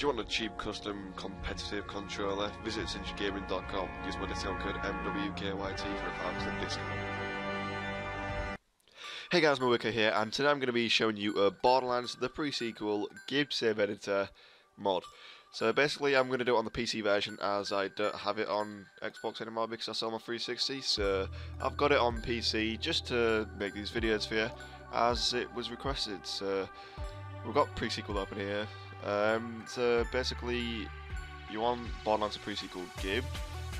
Do you want a cheap custom competitive controller? Visit cinchgaming.com. Use my discount code MWKYT for a 5% discount. Hey guys, Wicker here, and today I'm going to be showing you a Borderlands the pre-sequel Game Save Editor mod. So basically I'm going to do it on the PC version as I don't have it on Xbox anymore because I sell my 360 so I've got it on PC just to make these videos for you as it was requested so we've got pre-sequel open here um, so basically you want Borderlands the pre-sequel Gibbed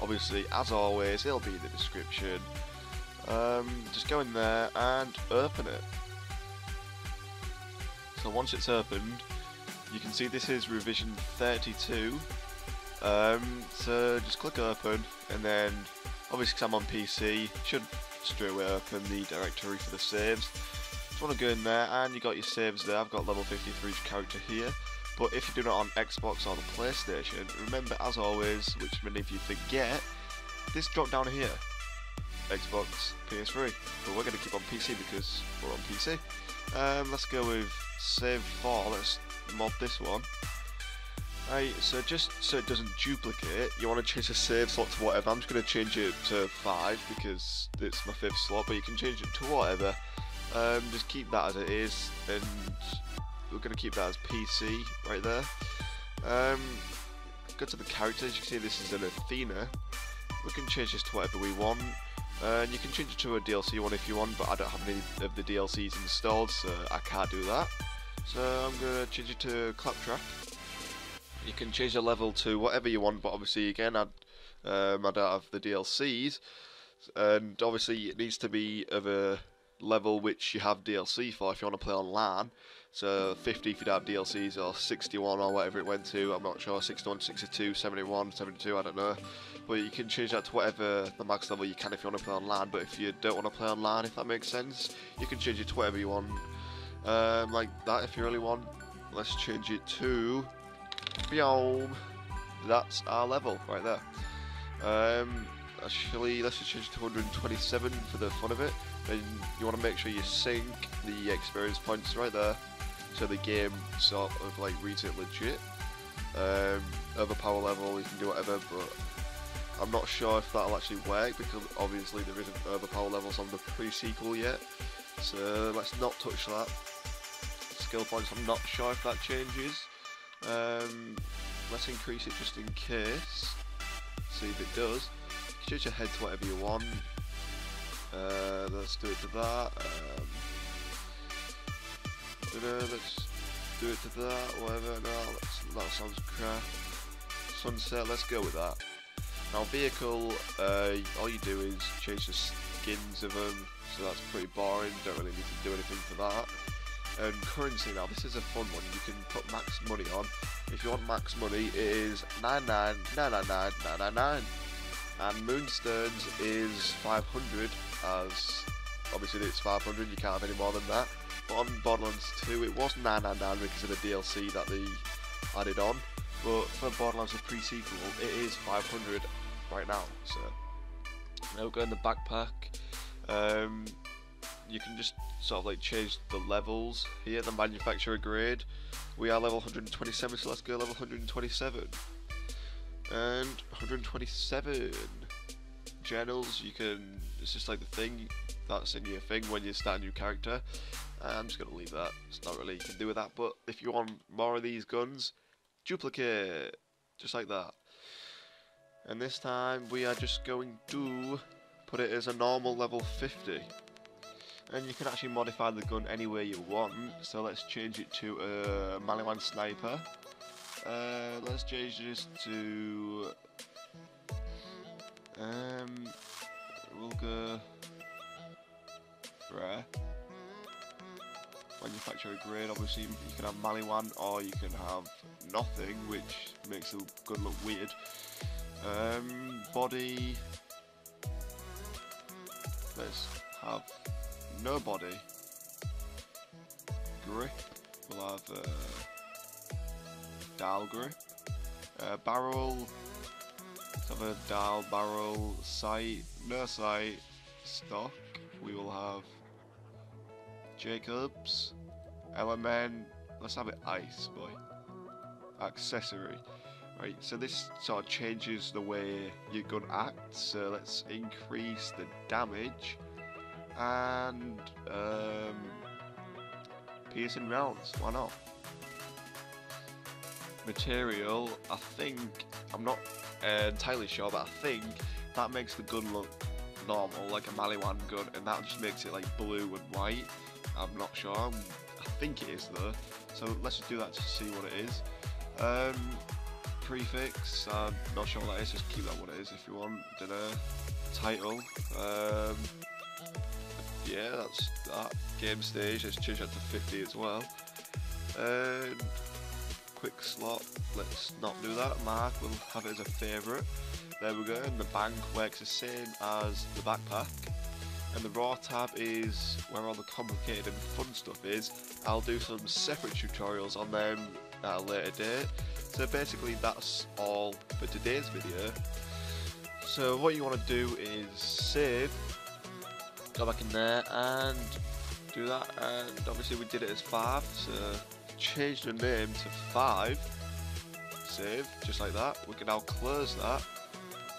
obviously as always it'll be in the description. Um, just go in there and open it. So once it's opened you can see this is revision 32 um, so just click open and then obviously because I'm on PC should straight away open the directory for the saves. Just want to go in there and you got your saves there. I've got level 50 for each character here but if you do it on Xbox or the PlayStation remember as always which many of you forget this drop down here Xbox PS3 but we're going to keep on PC because we're on PC um, let's go with save 4 let's mod this one. Right, so just so it doesn't duplicate, you want to change the save slot to whatever. I'm just going to change it to 5 because it's my 5th slot, but you can change it to whatever. Um, just keep that as it is, and we're going to keep that as PC right there. Um, go to the characters, you can see this is an Athena. We can change this to whatever we want. Uh, and you can change it to a DLC one if you want, but I don't have any of the DLCs installed, so I can't do that. So I'm going to change it to Claptrap. You can change the level to whatever you want, but obviously again I'd, um, I don't have the DLCs. And obviously it needs to be of a level which you have DLC for if you want to play on LAN. So 50 if you don't have DLCs or 61 or whatever it went to, I'm not sure, 61, 62, 71, 72, I don't know. But you can change that to whatever the max level you can if you want to play online, but if you don't want to play online, if that makes sense, you can change it to whatever you want um, like that if you really want. Let's change it to Biome. That's our level right there. Um, actually, let's just change it to 127 for the fun of it. Then you want to make sure you sync the experience points right there, so the game sort of like reads it legit. Um, overpower level, you can do whatever, but I'm not sure if that'll actually work because obviously there isn't overpower levels on the pre-sequel yet. So let's not touch that skill points. I'm not sure if that changes. Um, let's increase it just in case. See if it does. Change your head to whatever you want. Uh, let's do it to that. Um, let's do it to that. Whatever. No, that sounds crap. Sunset. Let's go with that. Now vehicle. Uh, all you do is change the skins of them. So that's pretty boring. Don't really need to do anything for that and currency now. This is a fun one. You can put max money on. If you want max money, it is 9999999. And Moonstones is 500, as obviously it's 500, you can't have any more than that. But on Borderlands 2, it was 999 because of the DLC that they added on. But for Borderlands the pre-sequel, it is 500 right now. So now we'll go in the backpack. Um, you can just sort of like change the levels here, the manufacturer grade. We are level 127, so let's go level 127. And 127 journals, you can, it's just like the thing that's in your thing when you start a new character. I'm just going to leave that, it's not really you can do with that, but if you want more of these guns, duplicate, just like that. And this time we are just going to put it as a normal level 50 and you can actually modify the gun any way you want so let's change it to a Maliwan sniper uh, let's change this to um, go rare manufacturer grade obviously you can have Maliwan or you can have nothing which makes the gun look weird. Um, body. Let's have nobody. Grip, we'll have uh, Dahl grip. Uh, barrel, have a Dahl barrel. Sight, no sight. Stock, we will have Jacobs. Element, let's have it ice, boy. accessory. Right, so this sort of changes the way your gun acts. So let's increase the damage and um, piercing rounds. Why not? Material, I think I'm not uh, entirely sure, but I think that makes the gun look normal, like a Maliwan gun, and that just makes it like blue and white. I'm not sure. I'm, i think it is though. So let's just do that to see what it is. Um, prefix, I'm not sure what that is, just keep that what it is if you want. Title, um, yeah, that's that. Game stage, let's change that to 50 as well. And quick slot, let's not do that. Mark, we'll have it as a favourite. There we go, and the bank works the same as the backpack. And the raw tab is where all the complicated and fun stuff is. I'll do some separate tutorials on them at a later date. So basically that's all for today's video. So what you want to do is save, go back in there and do that and obviously we did it as 5 so change the name to 5 save just like that. We can now close that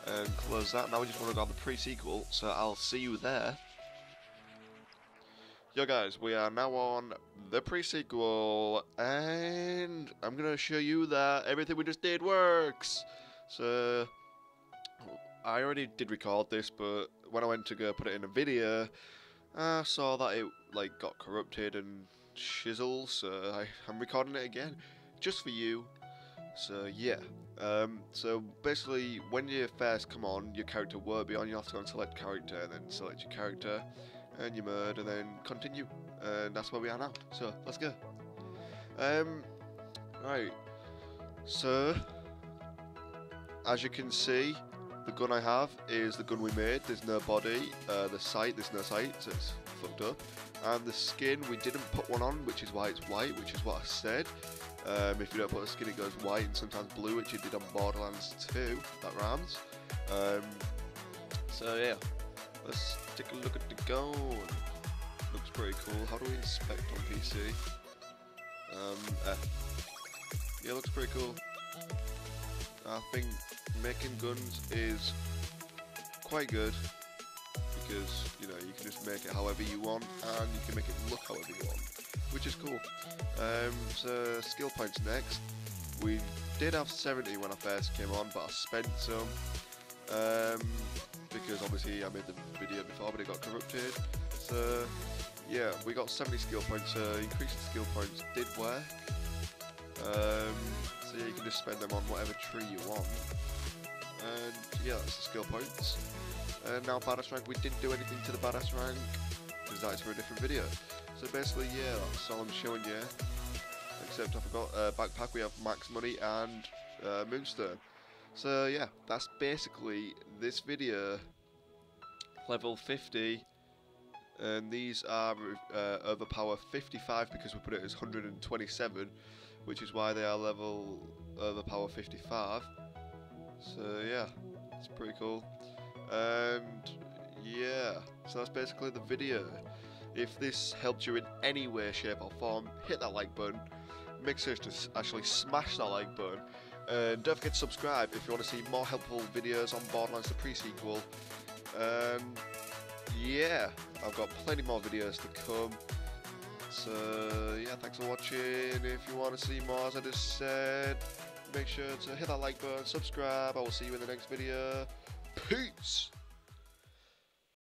and close that. Now we just want to go on the pre-sequel so I'll see you there. Yo guys, we are now on the pre-sequel, and I'm gonna show you that everything we just did works. So, I already did record this, but when I went to go put it in a video, I saw that it like got corrupted and shizzle, so I, I'm recording it again, just for you. So yeah, um, so basically when you first come on, your character will be on, you have to go and select character, and then select your character and your mode and then continue. And that's where we are now. So let's go. Um right. So as you can see the gun I have is the gun we made there's no body uh, the sight there's no sight so it's fucked up and the skin we didn't put one on which is why it's white which is what I said um, if you don't put a skin it goes white and sometimes blue which you did on Borderlands 2 that rams um, so yeah let's take a look at the gun. Looks pretty cool. How do we inspect on PC? Um, F. Yeah, looks pretty cool. I think making guns is quite good because you know you can just make it however you want and you can make it look however you want, which is cool. Um, so skill points next. We did have 70 when I first came on, but I spent some. Um, because obviously I made the video before but it got corrupted. So yeah, we got 70 skill points, so increasing skill points did work. Um, so yeah, you can just spend them on whatever tree you want. And yeah, that's the skill points. And now badass rank, we didn't do anything to the badass rank, because that's for a different video. So basically, yeah, that's all I'm showing you. Except I forgot, uh, backpack, we have max money and uh, moonstone. So yeah, that's basically this video. Level 50, and these are uh, overpower 55 because we put it as 127, which is why they are level overpower 55. So yeah, it's pretty cool. And yeah, so that's basically the video. If this helped you in any way, shape or form, hit that like button. Make sure to actually smash that like button and don't forget to subscribe if you want to see more helpful videos on Borderlands the pre-sequel. Yeah, I've got plenty more videos to come. So yeah, thanks for watching. If you want to see more, as I just said, make sure to hit that like button, subscribe. I will see you in the next video. Peace!